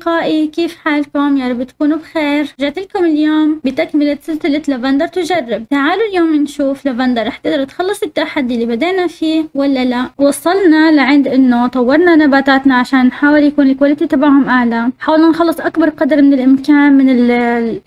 أصدقائي كيف حالكم؟ يا رب تكونوا بخير. رجعت لكم اليوم بتكملة سلسلة لافندر تجرب. تعالوا اليوم نشوف لافندر رح تقدر تخلص التحدي اللي بدينا فيه ولا لا. وصلنا لعند إنه طورنا نباتاتنا عشان نحاول يكون ال quality تبعهم أعلى. حاولنا نخلص أكبر قدر من الإمكان من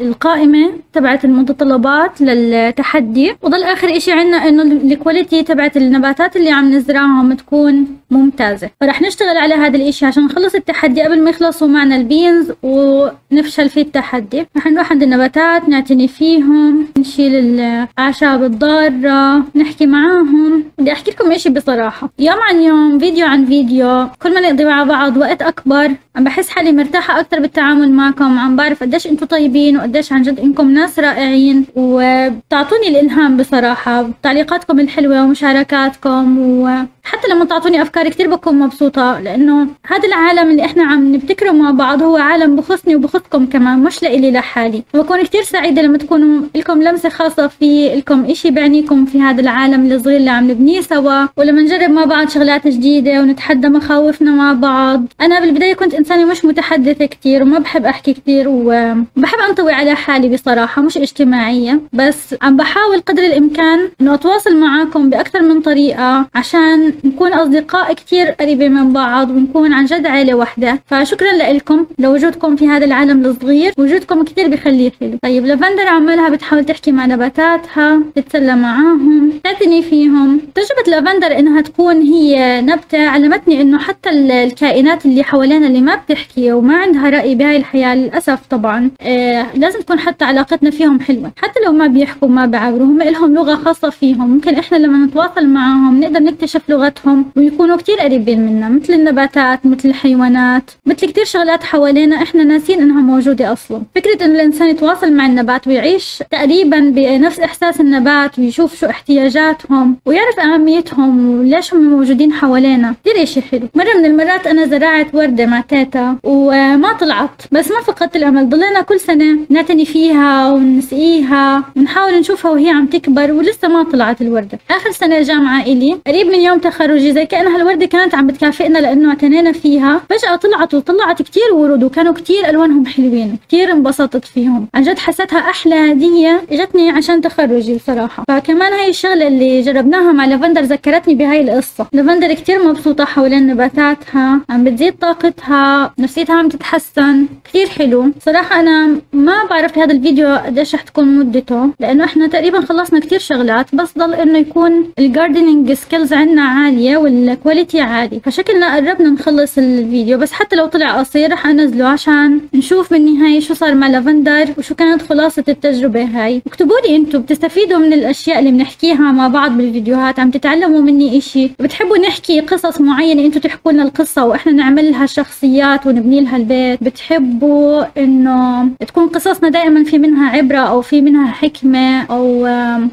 القائمة تبعت المتطلبات للتحدي. وضل آخر إشي عنا إنه ال quality تبعت النباتات اللي عم نزرعهم تكون ممتازة. فرح نشتغل على هذا الإشي عشان نخلص التحدي قبل ما يخلصوا معنا ال beans ونفشل في التحدي. رح نروح عند النباتات نعتني فيهم. نشيل الأعشاب الضارة نحكي معاهم. بدي أحكي لكم إشي بصراحة. يوم عن يوم فيديو عن فيديو كل ما نقضي مع بعض وقت أكبر عم بحس حالي مرتاحة أكتر بالتعامل معكم. عم بعرف قديش أنتم طيبين وقديش عن جد إنكم ناس رائعين. وبتعطوني الإلهام بصراحة. تعليقاتكم الحلوة ومشاركاتكم وحتى لما تعطوني أفكار كتير بكون مبسوطة لأنه هذا العالم اللي إحنا عم نبتكره مع بعض هو عالم بخصني وبخصكم كمان مش لإلي لحالي. وبكون كتير سعيدة لما تكونوا لكم لمسة خاصة في لكم إشي بعنيكم في هذا العالم الصغير اللي عم نبنيه سوا. ولما نجرب مع بعض شغلات جديدة ونتحدى مخاوفنا مع بعض. أنا بالبداية كنت إنسانة مش متحدثة كتير وما بحب أحكي كتير وبحب أنطوي على حالي بصراحة مش اجتماعية. بس عم بحاول قدر الإمكان إنه أتواصل معاكم بأكثر من طريقة عشان نكون أصدقاء كتير قريبة من بعض ونكون عن جد عائلة واحدة فشكرا لكم لوجودكم في هذا العالم الصغير وجودكم كتير بخليه حلو. طيب لافندر عمالها بتحاول تحكي مع نباتاتها تتسلى معاهم تعتني فيهم. تجربة لافندر إنها تكون هي نبتة علمتني إنه حتى الكائنات اللي حوالينا اللي ما بتحكي وما عندها رأي بهاي الحياة للأسف طبعا آه لازم تكون حتى علاقتنا فيهم حلوة. حتى لو ما بيحكوا ما بيعبروا هم لهم لغة خاصة فيهم. ممكن إحنا لما نتواصل معاهم نقدر نكتشف لغتهم ويكونوا كتير قريبين منا مثل النباتات مثل الحيوانات مثل كتير شغلات حوالينا إحنا ناسين إنها موجودة أصلا. فكرة إنه الإنسان يتواصل مع النبات ويعيش تقريبا بنفس إحساس النبات ويشوف شو احتياجاتهم ويعرف أهميتهم وليش هم موجودين حوالينا. كتير إشي حلو. مرة من المرات أنا زرعت وردة مع تيتا وما طلعت بس ما فقدت الأمل. ضلينا كل سنة نعتني فيها ونسقيها ونحاول نشوفها وهي عم تكبر ولسه ما طلعت الوردة. آخر سنة جامعة إلي قريب من يوم تخرجي زي كأنها الوردة كانت عم بتكافئنا لأنه اعتنينا فيها. فجأة طلعت وطلعت كتير ورود وكانوا كتير ألوانهم حلوين كتير انبسطت فيهم. عن جد حسيتها أحلى هدية إجتني عشان تخرجي بصراحة. فكمان هاي الشغلة اللي جربناها مع لافندر ذكرتني بهاي القصة. لافندر كتير مبسوطة حوالين نباتاتها عم بتزيد طاقتها نفسيتها عم تتحسن كثير حلو. صراحة أنا ما بعرف هذا الفيديو قديش رح تكون مدته لأنه إحنا تقريبا خلصنا كثير شغلات بس ضل إنه يكون ال gardening skills عندنا عالية وال quality عالي. فشكلنا قربنا نخلص الفيديو بس حتى لو طلع قصير رح أنزله عشان نشوف بالنهاية شو صار مع لافندر وشو كانت خلاصة التجربة هاي. اكتبوا لي أنتم بتستفيدوا من الأشياء اللي بنحكيها مع بعض بالفيديوهات عم تتعلموا مني إشي. بتحبوا نحكي قصص معينة أنتم تحكوا لنا القصة وإحنا نعمل لها شخصيات ونبني لها البيت. بتحبوا انه تكون قصصنا دائما في منها عبرة أو في منها حكمة أو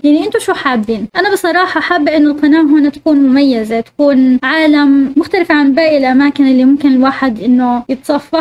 يعني أنتم شو حابين. أنا بصراحة حابة إنه القناة هنا تكون مميزة تكون عالم مختلف عن باقي الأماكن اللي ممكن الواحد إنه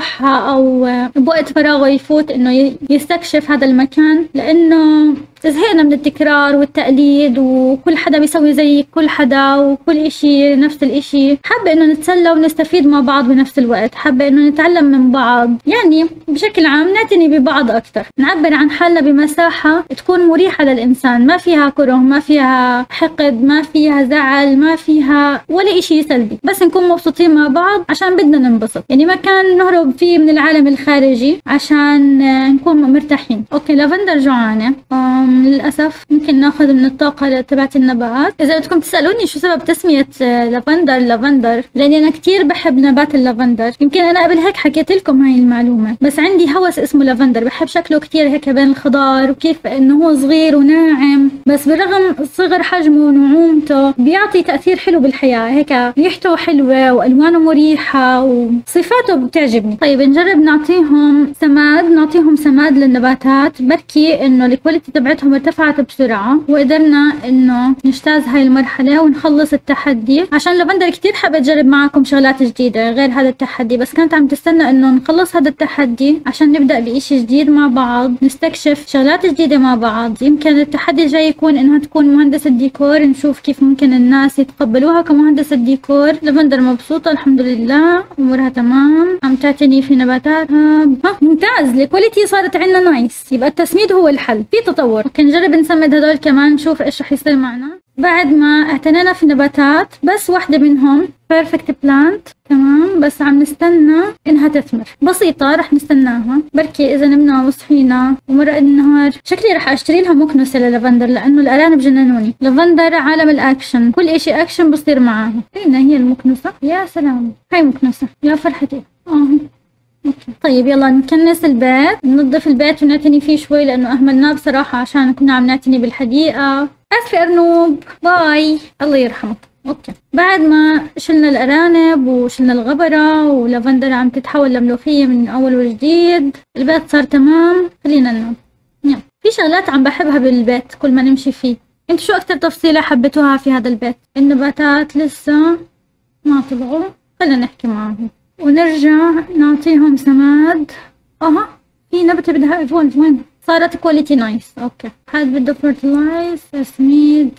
يتصفحها أو بوقت فراغه يفوت إنه يستكشف هذا المكان لأنه زهقنا من التكرار والتقليد وكل حدا بيسوي زي كل حدا وكل إشي نفس الإشي. حابة إنه نتسلى ونستفيد مع بعض بنفس الوقت حابة إنه نتعلم من بعض. يعني بشكل عام نعتني ببعض أكثر نعبر عن حالنا بمساحة تكون مريحة للإنسان. ما فيها كره ما فيها حقد ما فيها زعل ما فيها ولا إشي سلبي. بس نكون مبسوطين مع بعض عشان بدنا ننبسط. يعني مكان نهرب فيه من العالم الخارجي عشان نكون مرتاحين. Okay لافندر جوعانة للأسف. ممكن نأخذ من الطاقة تبعت النبات إذا بدكم تسألوني شو سبب تسمية لافندر لافندر لأني أنا كتير بحب نبات اللافندر. يمكن أنا قبل هيك حكيت لكم هاي المعلومة. بس عندي هوس اسمه لافندر. بحب شكله كتير هيك بين الخضار وكيف إنه هو صغير وناعم. بس بالرغم صغر حجمه ونعومته بيعطي تأثير حلو بالحياة هيك ريحته حلوة وألوانه مريحة وصفاته بتعجبني. طيب نجرب نعطيهم سماد نعطيهم سماد للنباتات. بركي إنه ال quality تبعتهم ارتفعت بسرعة وقدرنا إنه نجتاز هاي المرحلة ونخلص التحدي. عشان لافندر كتير حابة تجرب معكم شغلات جديدة غير هذا التحدي بس كانت عم تستنى إنه نخلص هذا التحدي عشان نبدأ بإشي جديد مع بعض نستكشف شغلات جديدة مع بعض. يمكن التحدي الجاي يكون إنها تكون مهندسة ديكور نشوف كيف ممكن الناس يتقبلوها كمهندسة ديكور. لافندر مبسوطة الحمد لله أمورها تمام. عم تعتني في نباتاتها. ها ممتاز. ال quality صارت عندنا nice. يبقى التسميد هو الحل. في تطور. Okay نجرب نسمد هدول كمان نشوف إيش رح يصير معنا. بعد ما اعتنينا في نباتات بس واحدة منهم perfect plant تمام؟ بس عم نستنى إنها تثمر. بسيطة رح نستناها. بركي إذا نمنا وصحينا ومرق النهار. شكلي رح أشتري لها مكنسة للافندر لأنه الارانب جننوني لافندر عالم الأكشن. كل إشي أكشن بصير معاها. هنا هي المكنسة. يا سلام. هاي مكنسة. يا فرحتي. آه. Okay. طيب يلا نكنس البيت. ننظف البيت ونعتني فيه شوي لأنه أهملناه بصراحة عشان كنا عم نعتني بالحديقة. اسفة ارنوب bye. الله يرحمك okay. بعد ما شلنا الأرانب وشلنا الغبرة ولافندر عم تتحول لملوخية من أول وجديد البيت صار تمام. خلينا ننام. في شغلات عم بحبها بالبيت كل ما نمشي فيه. انت شو أكتر تفصيلة حبيتوها في هذا البيت؟ النباتات لسه ما طلعوا. خلينا نحكي معاهم. ونرجع نعطيهم سماد. أها. في نبتة بدها evolve وين؟ صارت كواليتي نايس اوكي هاد بده فرتلايز سميد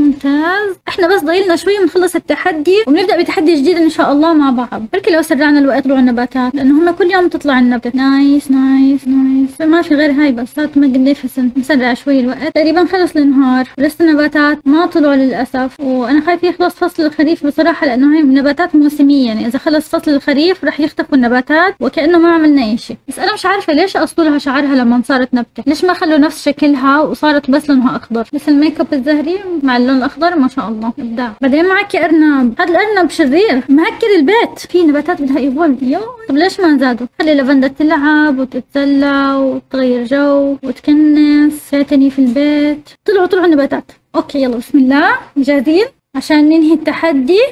ممتاز. إحنا بس ضايلنا شوي بنخلص التحدي وبنبدا بتحدي جديد إن شاء الله مع بعض. بركي لو سرعنا الوقت طلوع النباتات لأنه هم كل يوم تطلع النبته nice nice nice. ما في غير هاي بس. صارت magnificent نسرع شوي الوقت. تقريبا خلص النهار ولسه النباتات ما طلعوا للأسف. وأنا خايفة يخلص فصل الخريف بصراحة لأنه هاي نباتات موسمية. يعني إذا خلص فصل الخريف رح يختفوا النباتات وكأنه ما عملنا إي شيء بس أنا مش عارفة ليش قصوا لها شعرها لما صارت نبتة؟ ليش ما خلوا نفس شكلها وصارت بس لونها أخضر؟ مثل الميك أب الزهري مع اللون الأخضر ما شاء الله إبداع. بعدين معك أرنب. هذا الأرنب شرير. مهكر البيت. في نباتات بدها evolve يو طب ليش ما زادوا خلي لافندر تلعب وتتسلى وتغير جو وتكنس. تعتني في البيت. طلعوا طلعوا نباتات okay يلا بسم الله. جاهزين؟ عشان ننهي التحدي.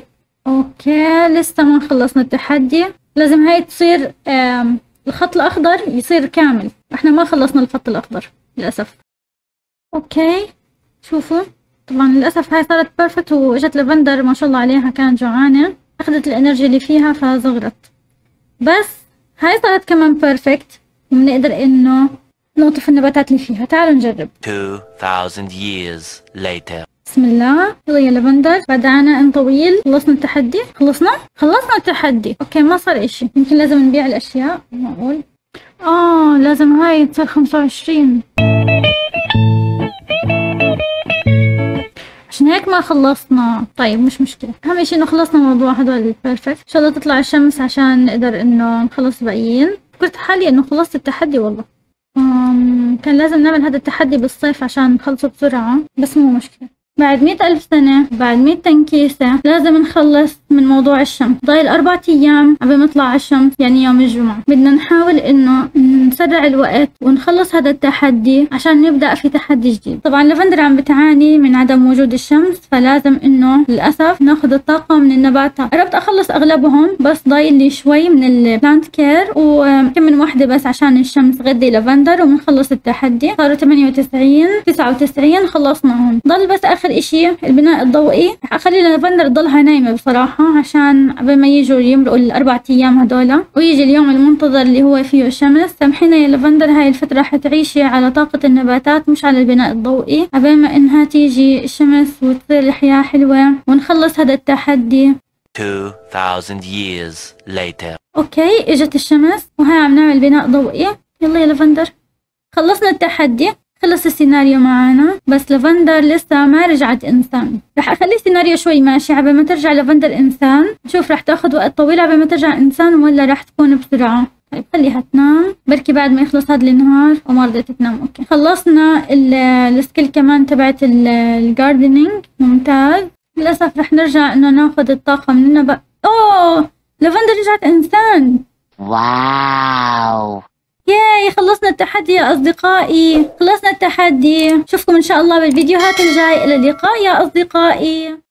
okay لسه ما خلصنا التحدي. لازم هاي تصير الخط الأخضر يصير كامل. إحنا ما خلصنا الخط الأخضر للأسف. okay شوفوا. طبعا للأسف هاي صارت perfect وإجت لفندر ما شاء الله عليها كانت جوعانة أخذت ال energy اللي فيها فزغرت. بس هاي صارت كمان perfect وبنقدر إنه نقطف النباتات اللي فيها. تعالوا نجرب. 2000 years later. بسم الله. يلا يا لافندر بعد عناء طويل خلصنا التحدي؟ خلصنا؟ خلصنا التحدي. okay ما صار إشي. يمكن لازم نبيع الأشياء. معقول آه لازم هاي تصير 25 ما خلصنا. طيب مش مشكلة. أهم شي إنه خلصنا موضوع هدول ال perfect إن شاء الله تطلع الشمس عشان نقدر إنه نخلص الباقيين. فكرت حالي إنه خلصت التحدي والله. كان لازم نعمل هذا التحدي بالصيف عشان نخلصه بسرعة بس مو مشكلة. بعد مئة ألف سنة بعد مئة تنكيسة لازم نخلص من موضوع الشمس. ضايل أربعة أيام قبل ما يطلع الشمس يعني يوم الجمعة. بدنا نحاول إنه نسرع الوقت ونخلص هذا التحدي عشان نبدأ في تحدي جديد. طبعا لافندر عم بتعاني من عدم وجود الشمس فلازم إنه للأسف ناخذ الطاقة من النباتات. قربت أخلص أغلبهم بس ضايل لي شوي من ال plant care وكم من واحدة بس عشان الشمس غدي لافندر وبنخلص التحدي. صاروا 98 99 خلصناهم. ضل بس آخر إشي البناء الضوئي. أخلي لافندر تضلها نايمة بصراحة. عشان قبل ما يجوا يمرقوا الاربع أيام هدول ويجي اليوم المنتظر اللي هو فيه الشمس سامحينا يا لافندر هاي الفترة حتعيشي على طاقة النباتات مش على البناء الضوئي. قبل ما إنها تيجي الشمس وتصير الحياة حلوة ونخلص هذا التحدي. 2000 years later. okay إجت الشمس وهاي عم نعمل بناء ضوئي. يلا يا لافندر خلصنا التحدي. خلص السيناريو معانا. بس لافندر لسه ما رجعت انسان رح أخلي السيناريو شوي ماشي. عبال ما ترجع لافندر انسان نشوف رح تأخذ وقت طويل. عبال ما ترجع انسان ولا رح تكون بسرعة. طيب خليها تنام. بركي بعد ما يخلص هذا النهار وما رضيت تنام. okay. خلصنا ال skill كمان تبعت ال gardening ممتاز. للأسف رح نرجع إنه ناخذ الطاقة من النبات. أوه! لافندر رجعت إنسان. واو! ياي خلصنا التحدي يا أصدقائي. خلصنا التحدي. شوفكم إن شاء الله بالفيديوهات الجاي إلى اللقاء يا أصدقائي.